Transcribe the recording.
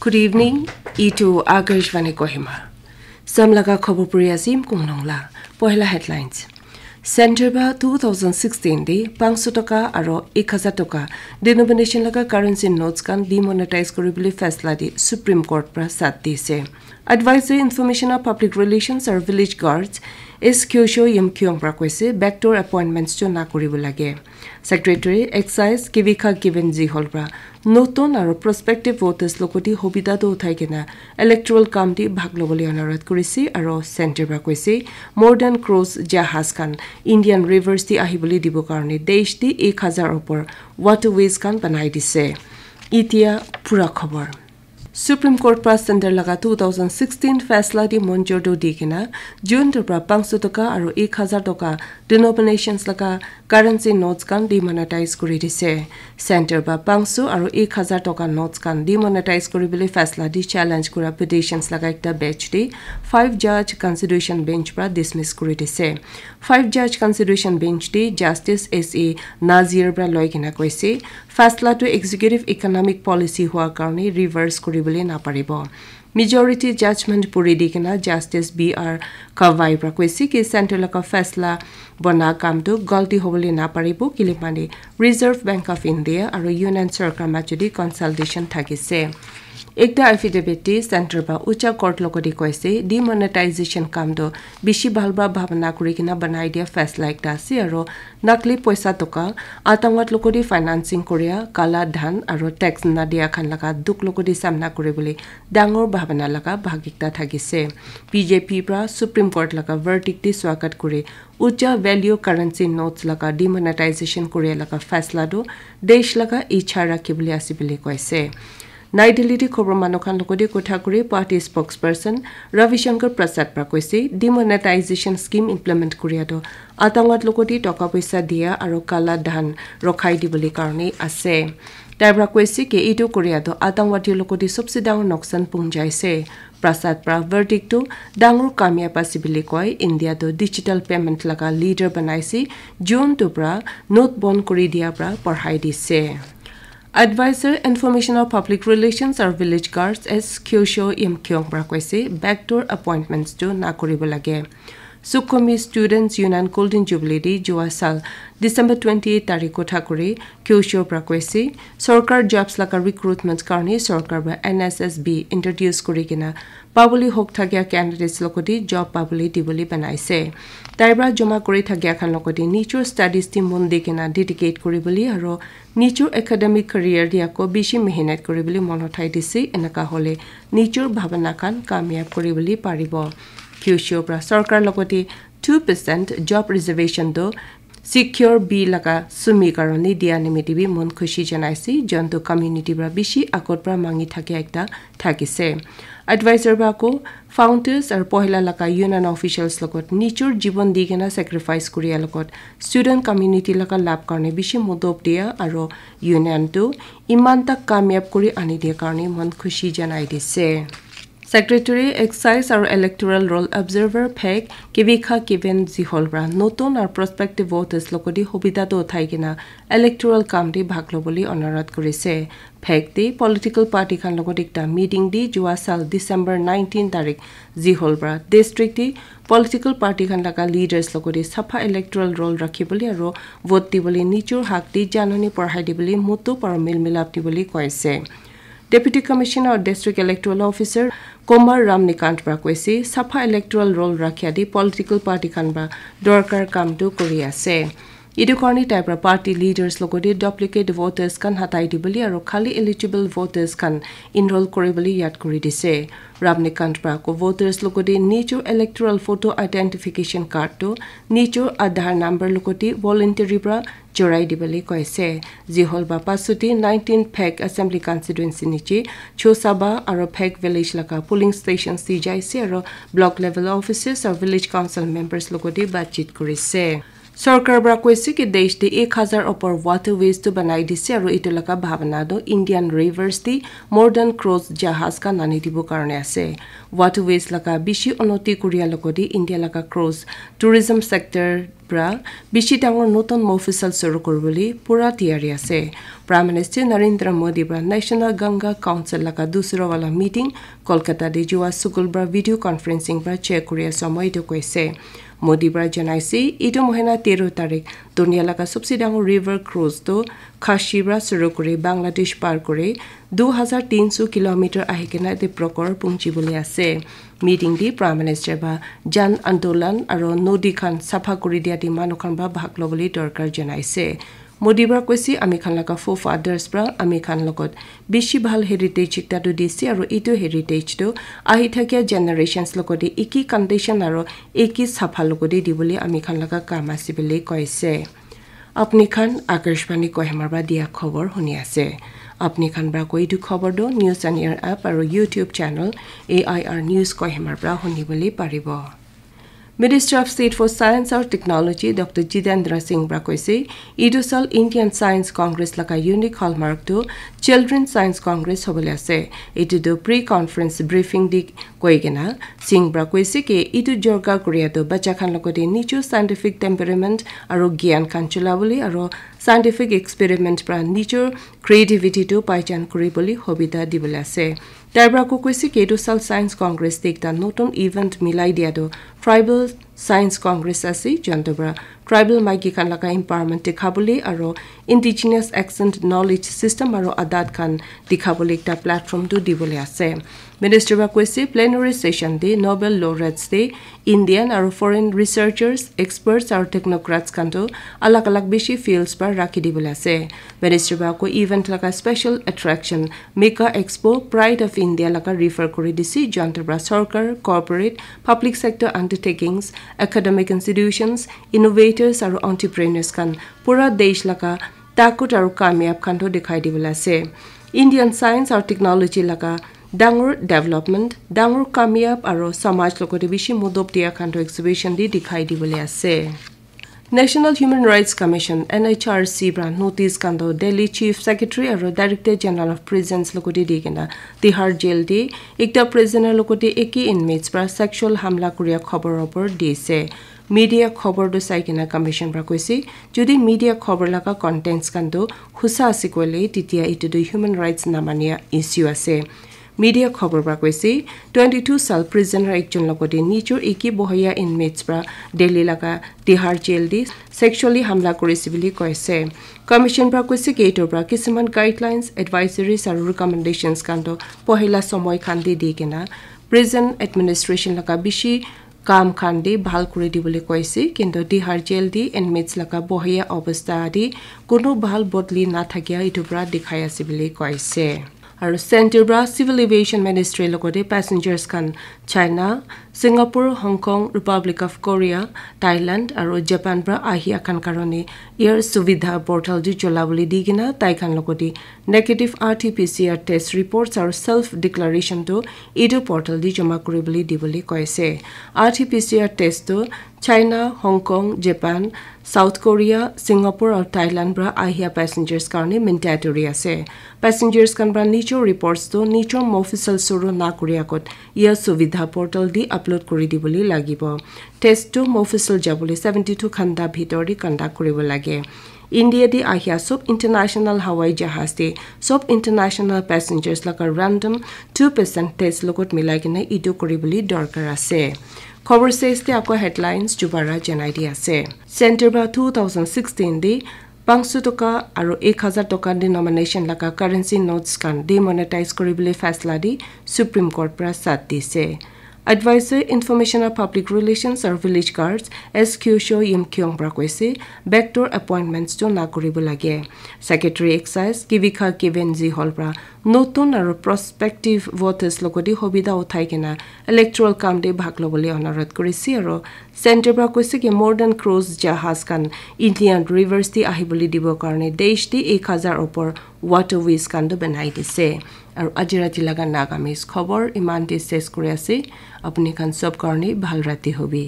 Good evening, পহেলা headlines centre বা two thousand sixteen দি পাঁচশ টকা আৰু এক হাজাৰ টকা ডিনমিনেশ্যন লগা কাৰেঞ্চি নোটছ কান ডিমনিটাইজ কৰিবলৈ ফেচলা দি সুপ্ৰিম কোৰ্ট পৰা চাট দিছে advisory information of public relations আৰু ভিলেজ গাৰ্ডছ এছ কিউশ্ব ইম কিয়ং পৰা কৈছে বেকটৰ এপইণ্টমেণ্টছটো না কৰিব লাগে ছেক্ৰেটাৰী এক্সাইজ কিবিখা গিভেন জি হল পৰা নতুন আৰু প্ৰস্পেক্টিভ ভোটাৰ্ছ লগতে সুবিধাটো উঠাই কিনে ইলেক্ট্ৰল কাম দি ভাগ ল'বলৈ অনুৰোধ কৰিছে আৰু চেণ্টাৰ পৰা কৈছে মডাৰ্ণ ক্ৰুজ জাহাজখন ইণ্ডিয়ান ৰিভাৰ্ছ দি আহিবলৈ দিবৰ কাৰণে দেশ দি এক হাজাৰ ওপৰ ৱাটাৰৱেজখন বনাই দিছে এতিয়া পুৰা খবৰ সুপ্ৰিম কোৰ্ট পৰা চেণ্টাৰ লগা টু থাউজেণ্ড ছিক্সটিন ফেচলা দি মঞ্জুৰটো দি কিনে জুনটোৰ পৰা পাঁচশ টকা আৰু এক হাজাৰ টকা ডিনমিনেশ্যনছ লগা কাৰেঞ্চি নোটছ কান ডিমনিটাইজ কৰি দিছে চেণ্টাৰ পৰা পাঁচশ আৰু এক হাজাৰ টকা নোটছ কান ডিমনিটাইজ কৰিবলৈ ফেচলা দি চেলেঞ্জ কৰা পিটিশ্যনছ লগা এটা বেচ দি ফাইভ জাজ কনষ্টিটিউশ্যন বেঞ্চ পৰা ডিছমিছ কৰি দিছে ফাইভ জাজ কনষ্টিটিউশ্যন বেঞ্চ দি জাষ্টিছ এছ এ ফেচলাটো এক্সিকিউটিভ ইকনমিক পলিচি হোৱাৰ কাৰণে ৰিভাৰ্ছ কৰিবলৈ নাপাৰিব। মেজৰিটি জাজমেণ্ট পৰি দি কিনে জাষ্টিছ বি আৰ কাৱাইৰ পৰা কৈছে কি চেণ্ট্ৰেলকা ফেচলা বনা কামটো গল্টি হ'বলৈ নাপাৰিব কেলে মানে ৰিজাৰ্ভ বেংক অফ ইণ্ডিয়া আৰু ইউনিয়ন চৰকাৰ মাজেদি কনচালটেশ্যন থাকিছে। একটা এফিডেভিটি চেণ্টাৰ বা উচ্চ কোৰ্ট লগতে কৈছে ডিমনিটাইজেশ্যন কামটো বেছি ভাল বা ভাৱনা কৰি কিনে বনাই দিয়া ফেচলা একটা আছে আৰু নকলি পইচা টকা আতংকত লগতে ফাইনেন্সিং কৰিয়া কালা ধান আৰু টেক্স নাদিয়া খান লগা দুখ লগতে চামনা কৰিবলৈ ডাঙৰ ভাৱনা লগা ভাগিকতা থাকিছে। বিজেপিৰ পৰা সুপ্ৰিম কোৰ্ট লগা ভাৰ্টিক দি স্বাগত কৰি উচ্চ ভেলিউ কাৰেঞ্চি নোটছ লগা ডিমনিটাইজেশ্যন কৰি লগা ফেচলাটো দেশ লগা ইচ্ছা ৰাখিবলৈ আছে বুলি কৈছে। নাই দিল্লীত খবৰ মানুহখন লগতে কথা কৰি party spokesperson Ravishankar Prasad পৰা কৈছে ডিমনেটাইজেশ্যন স্কীম ইমপ্লিমেণ্ট কৰিয়াটো আতংকত লগতে টকা পইচা দিয়া আৰু কালা ধান ৰখাই দিবলৈ কাৰণে আছে তাৰ পৰা কৈছে কি এইটো কৰিয়াটো আতংকবাদীৰ লগতে চবচে ডাঙৰ নকচান পুঞ্জাইছে প্ৰসাদ পৰা ভাৰ্টিকটো ডাঙৰ কামিয়াব আছে বুলি কয় ইণ্ডিয়াটো ডিজিটেল পেমেণ্ট লগা লিডাৰ বনাইছে জুনটোৰ পৰা নোট বন্ধ কৰি দিয়াৰ পৰা পঢ়াই দিছে advisor information of public relations আৰু ভিলেজ গাৰ্ডছ এছ কিউশ্ব ইম কিয়ং পৰা কৈছে বেকডৰ এপইণ্টমেণ্টছটো না কৰিব লাগে সুখমী ষ্টুডেণ্টছ ইউনিয়ন গোল্ডেন জুবলি দি যোৱা চাল ডিচেম্বৰ টুৱেণ্টি এইট তাৰিখ কথা কৰি কিউশ্বৰ পৰা কৈছে চৰকাৰ জবছ লগা ৰিক্ৰুটমেণ্টছ কাৰণে চৰকাৰ বা N S S B introduce কৰি কিনে পাবলৈ হক থাকিয়া কেণ্ডিডেটছ লগতে জব পাবলৈ দিবলৈ বনাইছে তাইৰ পৰা জমা কৰি থাকিয়াখন লগতে নিজৰ ষ্টাডিজ দি মন দি কিনে ডেডিকেট কৰিবলৈ আৰু নিজৰ একাডেমিক কেৰিয়াৰ দি আকৌ বেছি মেহনত কৰিবলৈ মন উঠাই দিছে এনেকুৱা হ'লে নিজৰ ভাৱনাখন কামিয়াব কৰিবলৈ পাৰিব কিউচিঅ'ৰ পৰা চৰকাৰ লগতে টু পাৰ্চেণ্ট জব ৰিজাৰ্ভেশ্যনটো চিকিয়ৰ বি লগা চুমি কাৰণে দিয়া নিমিত্তে মন খুচি জনাইছে যোনটো কমিউনিটিৰ পৰা বেছি আগৰ পৰা মাঙি থাকে এটা থাকিছে এডভাইজাৰ বা আকৌ ফাউণ্ডাৰ্ছ আৰু পহিলা লগা ইউনিয়ন অফিচিয়েলছ লগত নিজৰ জীৱন দি কিনে ছেক্ৰিফাইচ কৰিয়াৰ লগত ষ্টুডেণ্ট কমিউনিটি লগা লাভ কাৰণে বেছি মদব দিয়া আৰু ইউনিয়নটো ইমান তাক কামিয়াব কৰি আনি দিয়াৰ কাৰণে মন খুচি জনাই দিছে ছেক্ৰেটাৰী এক্সাইজ আৰু ইলেক্টৰেল ৰোল অবজাৰ্ভাৰ ফেক কিবিখা হ'ল পৰা নতুন আৰু প্ৰস্পেক্টিভ ভোটাৰ্ছ লগতে সুবিধাটো উঠাই কিনে ইলেক্টৰেল কাম দি ভাগ ল'বলৈ অনুৰোধ কৰিছে। ফেক দি পলিটিকেল পাৰ্টিখন লগত একটা মিটিং দি যোৱা চাল ডিচেম্বৰ নাইনটিন তাৰিখ যি হ'ল পৰা ডিষ্ট্ৰিক্ট পলিটিকেল পাৰ্টিখন লগা লিডাৰ্ছ লগতে চাফা ইলেক্টৰেল ৰোল ৰাখিবলৈ আৰু ভোট দিবলৈ নিজৰ হাক দি জাননী পঢ়াই দিবলৈ মুটো আৰু মিল মিলাপ দিবলৈ কৈছে। Deputy commissioner district electoral officer Kumar Ram Nikant পৰা কৈছে চাফা ইলেক্টৰেল ৰোল ৰাখিয়া দি পলিটিকেল পাৰ্টিখন বা দৰকাৰ কামটো কৰি আছে। এইটো কাৰণে তাইৰ পৰা পাৰ্টি লিডাৰ্ছ লগতে ডুপ্লিকেট ভোটাৰ্ছখন হাতাই দিবলৈ আৰু খালী এলিজিবল ভোটাৰ্ছখন ইনৰল কৰিবলৈ ইয়াত কৰি দিছে। ৰামনিকান্ত পৰা আকৌ ভোটাৰ্ছ লগতে নিজৰ ইলেক্টৰেল ফটো আইডেণ্টিফিকেশ্যন কাৰ্ডটো নিজৰ আধাৰ নাম্বাৰ লগতে ভলেণ্টাৰীৰ পৰা জোৰাই দিবলৈ কৈছে। যি হ'ল বা পাছতে নাইনটিন ফেক এছেম্বলি কনষ্টিটুৱেঞ্চি নিচে চৌচাবা আৰু ফেক ভিলেজ লগা পুলিং ষ্টেচন চি যাইছে আৰু ব্লক লেভেল অফিচাৰ্ছ আৰু ভিলেজ কাউন্সিল মেম্বাৰ্ছ লগতে বাতচিত কৰিছে। চৰকাৰৰ পৰা কৈছে কি দেশতে এক হাজাৰ ওপৰ ৱাটাৰৱেজটো বনাই দিছে আৰু এইটো লগা ভাৱনাটো ইণ্ডিয়ান ৰিভাৰ্ছ দি মডাৰ্ণ ক্ৰজ জাহাজখন আনি দিবৰ কাৰণে আছে। ৱাটাৰৱেজ লগা বেছি উন্নতি কৰিয়াৰ লগতে ইণ্ডিয়া লগা ক্ৰজ টুৰিজম ছেক্টৰ পৰা বেছি ডাঙৰ নতুন মফিচেল চুৰু কৰিবলৈ পূৰা তৈয়াৰী আছে। প্ৰাইম মিনিষ্টাৰ নৰেন্দ্ৰ মোদীৰ পৰা নেশ্যনেল গংগা কাউন্সিল লগা দুচৰাৱালা মিটিং কলকাতাতে যোৱা শুকুৰবাৰ ভিডিঅ' কনফাৰেন্সিং পৰা চেক কৰি সময়টো কৈছে। মোদীৰ পৰা জনাইছে এইটো মহিনা তেৰ তাৰিখ দুনিয়া লগা চবচে ডাঙৰ ৰিভাৰ ক্ৰুজটো খাচীৰ পৰা চুৰু কৰি বাংলাদেশ পাৰ কৰি দুহাজাৰ তিনিশ কিলোমিটাৰ আহি কিনে ডিপ্ৰকৰ পুঞ্জিবলৈ আছে মিটিং দি প্ৰাইম মিনিষ্টাৰ বা জন আন্দোলন আৰু নদীখন চাফা কৰি দিয়া দি মানুহখন বা ভাগ ল'বলৈ দৰকাৰ জনাইছে মোদীৰ পৰা কৈছে আমি খান লগা ফো ফাদাৰ্ছ পৰা আমি খান লগত বেছি ভাল হেৰিটেজ শিক্ষাটো দিছে আৰু এইটো হেৰিটেজটো আহি থকা জেনেৰেশ্যনছ লগতে একেই কণ্ডিশ্যন আৰু একেই চাফা লগতে দিবলৈ আমি লগা কাম আছে বুলি কৈছে। আপুনি খান আকাশবাণী কহেমাৰ পৰা দিয়া খবৰ শুনি আছে। আপুনি খান পৰা কৈ এইটো খবৰটো নিউজ এন ইয়াৰ এপ আৰু YouTube channel A I R news কহেমাৰ পৰা শুনিবলৈ পাৰিব। Minister of state for science আৰু টেকনলজি ডক্টৰ জিতেন্দ্ৰ সিং পৰা কৈছে চাল ইণ্ডিয়ান ছায়েন্স কংগ্ৰেছ লগা ইউনিক হলমাৰ্কটো চিলড্ৰেন ছায়েন্স কংগ্ৰেছ হ'বলৈ আছে এইটোতো প্ৰি কনফাৰেন্স ব্ৰিফিং দি কৈ কিনা সিং পৰা কৈছে কি এইটো জৰ্গা কৰিয়াটো বাচ্চাখান লগতে নিজৰ চাইণ্টিফিক টেম্পাৰেমেণ্ট আৰু জ্ঞান খান চলাবলৈ আৰু চাইণ্টিফিক এক্সপেৰিমেণ্ট পৰা নিজৰ ক্ৰিয়েটিভিটিটো পাইচান কৰিবলৈ সুবিধা দিবলৈ আছে তাৰ পৰা আকৌ কৈছে কি এইটো চাল ছায়েন্স কংগ্ৰেছ এটা নতুন ইভেণ্ট মিলাই দিয়াটো। ট্ৰাইবেল ছায়েন্স কংগ্ৰেছ আছে যোনটোৰ পৰা। ট্ৰাইবেল মাইকী খান লগা এম্পাৱাৰমেণ্ট দেখাবলৈ আৰু ইণ্ডিজিনিয়াছ এক্সেণ্ট নলেজ ছিষ্টেম আৰু আদাত খান দেখাবলৈ এটা প্লেটফৰ্মটো দিবলৈ আছে। মিনিষ্টাৰ কৈছে প্লেনাৰী ছেশ্যন দি নবেল লৰেটছ দি ইণ্ডিয়ান আৰু ফৰেইন ৰিচাৰ্চাৰ্ছ এক্সপাৰ্টছ আৰু টেকন'ক্ৰেটছ খানটো আলাগ আলাগ বেছি ফিল্ডছ পৰা ৰাখি দিবলৈ আছে মিনিষ্টাৰ আকৌ ইভেণ্ট লগা special attraction মেকা expo pride of India লগা ৰিফাৰ কৰি দিছে যোনটোৰ পৰা চৰকাৰ corporate public sector undertakings academic institutions innovators আৰু অণ্টিপ্ৰেনাৰ্ছ খান পুৰা দেশ লগা তাকুত আৰু কামিয়াব খানটো দেখাই দিবলৈ আছে ইণ্ডিয়ান ছায়েন্স আৰু টেকনলজি লগা ডাঙৰ ডেভেলপমেণ্ট ডাঙৰ কামিয়াব আৰু সমাজ লগতে বেছি মদব দিয়া খানটো এক্সিবিশ্যন দি দেখাই দিবলৈ আছে national human rights commission N H R C পৰা নটিচ কাণ্ড দিল্লী চিফ ছেক্ৰেটাৰী আৰু ডাইৰেক্টৰ জেনেৰেল অফ প্ৰিজেন্স লগতে দি কিনে তিহাৰ জেল দি একটা প্ৰিজেনৰ লগতে একে ইনমেটছ পৰা ছেক্সুৱেল হামলা কৰি খবৰৰ ওপৰত দিছে মিডিয়া খবৰটো চাই কিনে কমিশ্যন পৰা কৈছে যদি মিডিয়া খবৰ লগা কণ্টেণ্টছ কাণটো সঁচা আছে ক'লে তেতিয়া এইটোতো হিউমেন ৰাইটছ নামানিয়া ইছ্যু আছে মিডিয়া খবৰ পৰা কৈছে টুৱেণ্টি টু চাল প্ৰিজনাৰ একজন লগতে নিজৰ একে বহৰীয়া ইনমেটছ পৰা দিল্লী লগা তিহাৰ জেল দি ছেক্সুৱেলি হামলা কৰিছে বুলি কৈছে কমিশ্যন পৰা কৈছে কি এইটোৰ পৰা কিছুমান গাইডলাইনছ এডভাইজৰিজ আৰু ৰিকমেণ্ডেশ্যনছ কাণ্ড পহিলা সময় খান্দি দি কিনে প্ৰিজন এডমিনিষ্ট্ৰেশ্যন লগা বেছি কাম খান দি ভাল কৰি দিবলৈ কৈছে কিন্তু তিহাৰ জেল দি ইনমেটছ লগা বহৰীয়া অৱস্থা আদি কোনো ভাল বদলি নাথাকিয়া এইটোৰ পৰা দেখাই আছে বুলি কৈছে আৰু চেণ্টাৰ পৰা চিভিল এভিয়েশ্যন মিনিষ্ট্ৰীৰ লগতে passengers Khan China Singapore Hong Kong republic of Korea Thailand আৰু জাপান পৰা আহি আখান কাৰণে ইয়াৰ সুবিধা পৰ্টেল দি চলাবলৈ দি কিনে তাইখান লগতে negative R T P C R test reports আৰু ছেল্ফ ডিক্লাৰেশ্যনটো এইটো পৰ্টেল দি জমা কৰিবলৈ দিবলৈ কৈছে। R T P C R টেষ্টটো China Hong Kong Japan South Korea Singapore আৰু থাইলেণ্ড পৰা আহিয়া পেছেঞ্জাৰ্ছ কাৰণে মেণ্ডেটৰী আছে পেছেঞ্জাৰ্ছ খান পৰা নিজৰ ৰিপৰ্টছটো নিজৰ মফিচেল চৰু না কৰি আগত ইয়াৰ সুবিধা পৰ্টেল দি আপলোড কৰি দিবলৈ লাগিব টেষ্টটো মফিচেল যাবলৈ ছেভেণ্টি টু ঘণ্টা ভিতৰতে কণ্ডাক্ট কৰিব লাগে ইণ্ডিয়া দি আহিয়া চব ইণ্টাৰনেশ্যনেল হাৱাই জাহাজ দি চব ইণ্টাৰনেশ্যনেল পেছেঞ্জাৰ্ছ লগা ৰেণ্ডম টু পাৰ্চেণ্ট টেষ্ট লগত মিলাই কিনে ইটো কৰিবলৈ দৰকাৰ আছে খবৰ চেষ্টি আকৌ হেডলাইনছ দুবাৰা জনাই দি আছে। চেণ্টাৰ টু থাউজেণ্ড ছিক্সটিন দি পাঁচশ টকা আৰু এক হাজাৰ টকা ডিনমিনেশ্যন লগা কাৰেঞ্চি নোটছ খান ডিমনিটাইজ কৰিবলৈ ফেচলা দি সুপ্ৰিম কোৰ্ট পৰা চাট দিছে। ভিলেজ গাৰ্ডছ এছ কিউ শ্ব' ইম কিয়ং পৰা কৈছে বেকডৰ এপইণ্টমেণ্টছটো না কৰিব লাগে ছেক্ৰেটেৰী এক্সাইজ কিবিখা কিভেনজি হল পৰা নতুন আৰু প্ৰস্পেক্টিভ ভোটাৰ্ছ লগতে সুবিধা উঠাই কিনে ইলেক্ট্ৰল কাম দি ভাগ ল'বলৈ অনুৰোধ কৰিছে আৰু চেণ্টাৰ পৰা কৈছে কি মডাৰ্ণ ক্ৰুজ জাহাজ খান ইণ্ডিয়ান ৰিভাৰ্ছ দি আহিবলৈ দিবৰ কাৰণে দেশ দি এক হাজাৰ ওপৰ ৱাটাৰৱেজ কাণ্ডো বনাই দিছে আৰু আজি ৰাতি লগা নাগামিজ খবৰ ইমানটি চেছ কৰি আছে। আপুনি খান চব কাৰণে ভাল ৰাতি হবি।